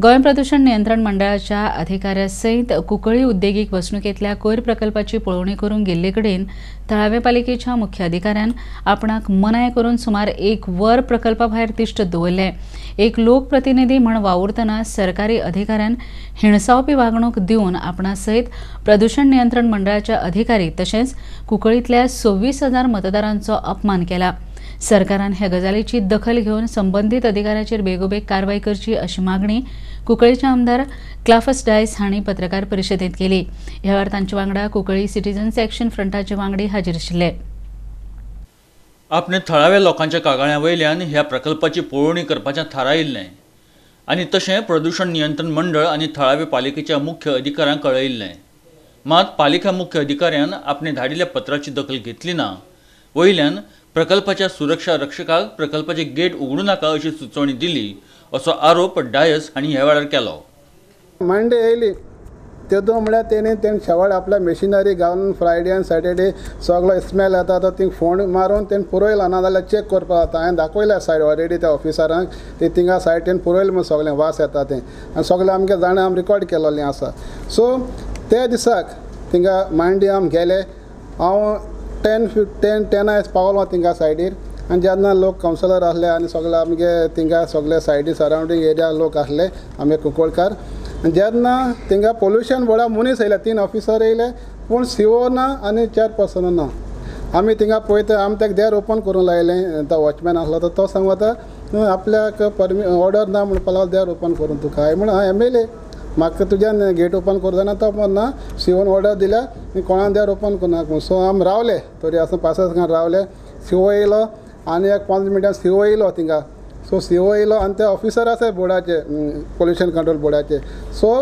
गोंय प्रदूषण नियंत्रण मंडळाच्या अधिकाऱ्या सयत कुंकळी उद्देगीक वसणुकेंतल्या कोयर प्रकल्पाची पळोवणी करून गेल्ले कडेन थळावे पालिकेच्या मुख्य अधिकाऱ्यान आपणाक मनाय करून सुमार एक वर प्रकल्पा भायर तिश्ट दवरले. एक लोकप्रतिनिधी म्हण वावुरतना सरकारी अधिकाऱ्यान हिणसावपी वागणूक दिवन आपणा सयत प्रदूषण नियंत्रण मंडळाच्या अधिकारी तशेंच कुकळीतल्या सव्वीस हजार मतदारांचो अपमान केला. सरकारान ह्या गजालीची दखल घेवन संबंदीत अधिकाऱ्याचेर बेगोबेग कारवाय करची अशी मागणी कुंकळीचे आमदार क्लाफस डायस हांणी पत्रकार परिशदेंत केली. ह्या वेळार तांचे वांगडा कुंकळी सिटीजन्स एक्शन फ्रंटाचे वांगडी हाजीर आशिल्ले. आपणे थळाव्या लोकांच्या कागाळ्या वयल्यान ह्या प्रकल्पाची पळोवणी करपाचें थारायिल्लें आनी तशें प्रदूषण नियंत्रण मंडळ आनी थळाव्या पालिकेच्या मुख्य अधिकाऱ्यांक कळयिल्लें. मात पालिका मुख्य अधिकाऱ्यान आपणे धाडिल्ल्या पत्राची दखल घेतली ना. वयल्यान प्रकल्पाच्या सुरक्षा रक्षकाक प्रकल्पाचे गेट उघडू नाका अशी सुचोवणी दिली असो आरोप डायस हांणी ह्या वेळार केलो. मांडे येयली. तेदो म्हळ्यार तेणी तेणें शेवट आपल्या मेशिनरी घालून फ्रायडे आनी सॅटर्डे सगळो स्मेल येता तो थिंग फोंड मारून तेणी पुरयला ना जाल्यार चॅक करपा जाता. हांवें दाखयल्या सायड ऑलरेडी त्या ऑफिसरांक. ते थिंगा सायटीन पुरयलें म्हूण सगळें वास येता तें. आनी सगळें आमगे जाणां आमी रिकॉर्ड केलोलें आसा. सो त्या दिसाक थिंगा मांडे आम गेले. हांव टेन फिफ टेन टेना पावलो तिंगा सायडीर आनी जेन्ना लोक कावन्सिलर आसले आनी सगळे आमगे तिंगा सगळे सायडी सरावंडींग एरिया लोक आसले आमगे कुंकळकार. जेन्ना तिंगा पोल्युशन बोर्डा मनीस येयले तीन ऑफिसर येयले पूण सी ओ ना आनी चॅरपर्सन ना. आमी थिंगा पळयता आमी तेका देर ओपन करूंक लायलें तो वॉचमॅन आसलो तो तो सांगता आपल्याक परमि ऑर्डर ना म्हणपाक लागलो देर ओपन करून तुका हांवें म्हणून हांव एम एल ए म्हाका तुज्यान गेट ओपन करतना तो ना. सीओन ऑर्डर दिल्या कोणान देर ओपन करनाक म्हणून सो आमी रावले. तरी आसून पांच रावले. सीओ येयलो आनी एक पांच मिनटां सीओ येयलो थिंगा सो सीओ येयलो आनी ते ऑफिसर आसा बोर्डाचे पोल्युशन कंट्रोल बोर्डाचे. सो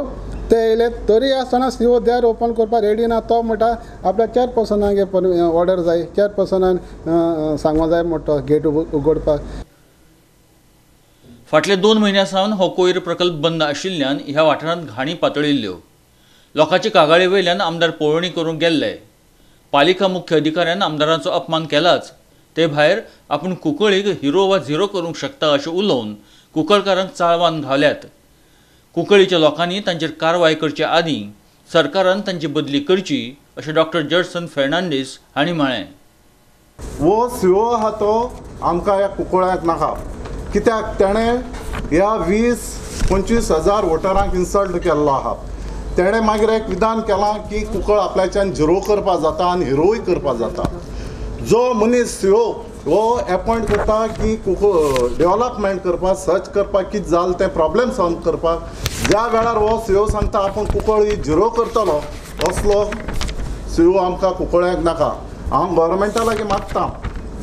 ते येयले तरी आसतना सीओ देर ओपन करपाक रेडी ना तो म्हणटा आपल्या चार पर्सनांक ऑर्डर जाय चार पर्सनान सांगो जाय म्हणटो गेट उगडपाक फाटले दोन महिन्या सावन हो कोयर प्रकल्प बंद आशिल्ल्यान ह्या वाठारांत घाणी पातळिल्ल्यो. लोकांचे कागाळे वयल्यान आमदार पळोवणी करूंक गेल्ले. पालिका मुख्य अधिकाऱ्यान आमदारांचो अपमान केलाच. ते भायर आपूण कुंकळीक हिरो वा झिरो करूंक शकता अशें उलोवन कुंकळकारांक चाळवान घाल्यात कुंकळीच्या लोकांनी तांचेर कारवाय करचे आदीं सरकारान तांची बदली करची अशें डॉक्टर जर्सन फेर्नांडीस हांणी म्हळें. वो सिओ आहा तो आमकां ह्या कुंकळ्याक नाका. कित्याक? तेणें ह्या वीस पंचवीस हजार वोटरांक इन्सल्ट केल्लो आहा. तेणें मागीर एक विधान केलां की कुंकळ आपल्याच्यान झिरो करपा जाता आनी हिरोय करपा जाता. जो मनीस ह्यो हो एपॉयंट करता की कुंकळ डेव्हलपमेंट करपाक सर्च करपाक कितें जालें तें प्रॉब्लेम सॉल्व करपाक ज्या वेळार हो सीओ सांगता आपूण कुंकळ ही झिरो करतलो असलो सीओ आमकां कुंकळ्याक नाका. हांव गोवोरमेंटा लागीं मागता.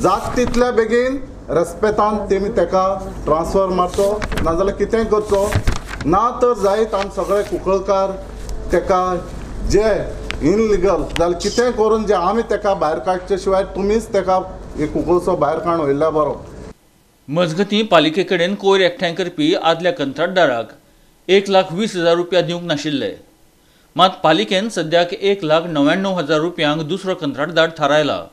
जात तितल्या बेगीन रेस्पेतान तेमी तेका ट्रान्सफर मारचो. नाजाल्यार कितेंय करचो? ना तर जायत आमी सगळे कुंकळकार ताका जे इनलिगल जाल्यार कितेंय करून जे आमी ताका भायर काडचे शिवाय तुमीच ताका कुंकळचो भायर काण वयल्या बरो. मजगतीं पालिके कडेन कोयर एकठांय करपी आदल्या कंत्राटदाराक एक लाख वीस हजार रुपया दिवंक नाशिल्ले. मात पालिकेन सद्याक एक लाख णव्याण्णव हजार रुपयांक दुसरो कंत्राटदार थारायला.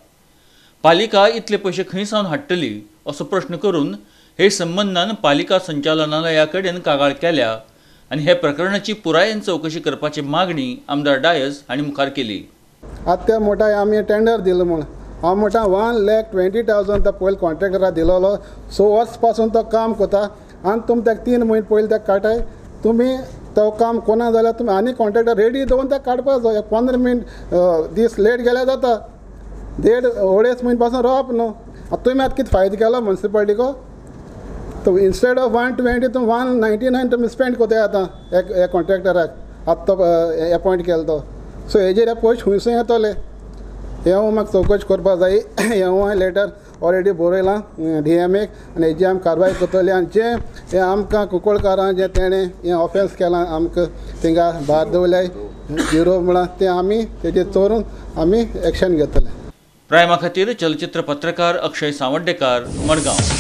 पालिका इतले पयशे खंय सावन हाडटली असो प्रश्न करून हे संबंदान पालिका संचालनालया कडेन कागाळ केल्या आनी हे प्रकरणाची पुरायेन चवकशी करपाची मागणी आमदार डायस हांणी मुखार केली. आतां मोठा आमी टेंडर दिलो म्हूण हांव म्हणटा वन लॅक ट्वेंटी थावजंड तो पयलीं कॉन्ट्रेक्टराक दिलोलो सो वर्सपासून तो काम करता आनी तुमी ताका तीन म्हयने पयलीं ताका काटाय तुमी तो काम कोना जाल्यार तुमी आनी कॉन्ट्रेक्टर रेडी दवरून ताका काडपाक जाय पंदरा मिनट दीस लेट गेल्यार जाता. देड अडेच म्हयने पासून रावप न्हू आतां तुमी आतां कितें फायदो केलो म्युन्सिपाल्टीको तो इन्स्टेड ऑफ वन ट्वेंटी तुमी वन नायन्टी नायन तुमी स्पेंड कोताय आतां. एक कॉन्ट्रॅक्टराक आतां तो एपॉयंट केलो तो सो हेजेर हे पयशे खुंयसून येतले. हे म्हाका चवकशी करपा जाय हे हांवें लेटर ऑलरेडी बरयलां डी एम एक. आनी हेजी आमी कारवाय करतली आनी जे हे आमकां कुंकळकारां जे तेणें हें ऑफेन्स केलां आमकां थिंगा भायर दवरल्याय झिरो म्हणून तें आमी तेजेर चोरून आमी एक्शन घेतले. प्रायमा खातीर चलचित्र पत्रकार अक्षय सावंडेकार मडगांव.